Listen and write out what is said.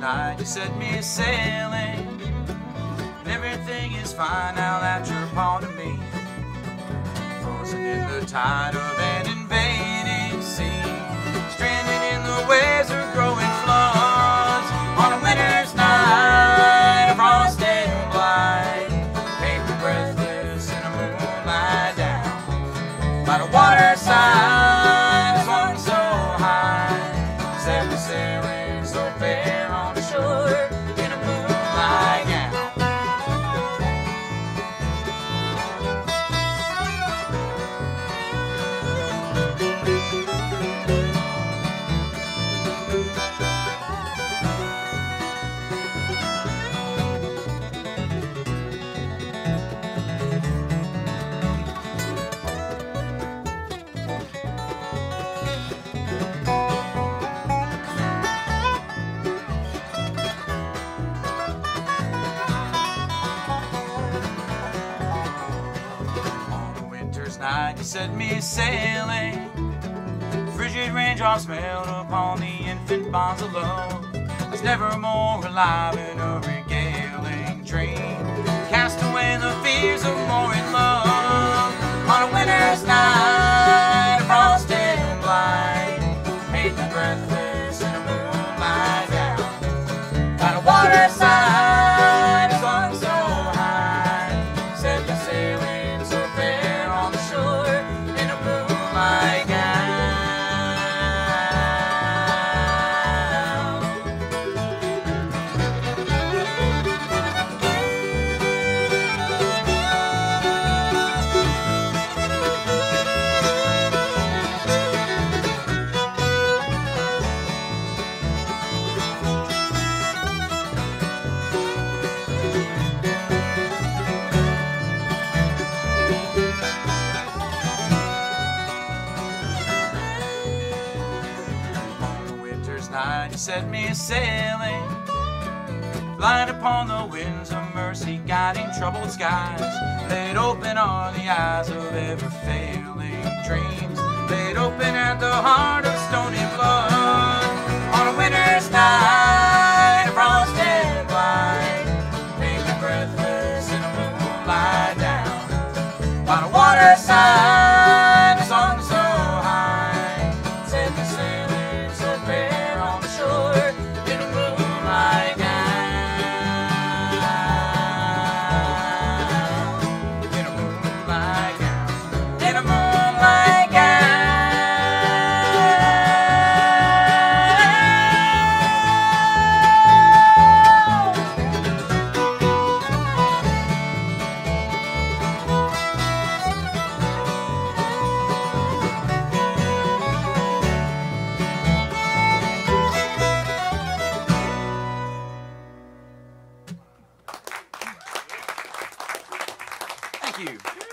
night you set me sailing. And everything is fine now that you're part of me. Frozen in the tide of an invading sea. Stranded in the waves of growing floods. On a winter's night, frost and blind. Paper breathless in a moonlight gown. By the waterside, night you set me sailing. Frigid raindrops melt upon the infant bonds of. It's never more alive in a regaling dream. Cast away the fears of more in love. On a winter's night, frost and blind. Made me breathless in a moonlight gown. By the waterside, winter's you set me sailing. Flying upon the winds of mercy Guiding troubled skies. Laid open are the eyes of ever failing dreams. Laid open at the heart of stony blood. On a winter's night Frost and blind Made me breathless in a moonlight gown By the waterside you.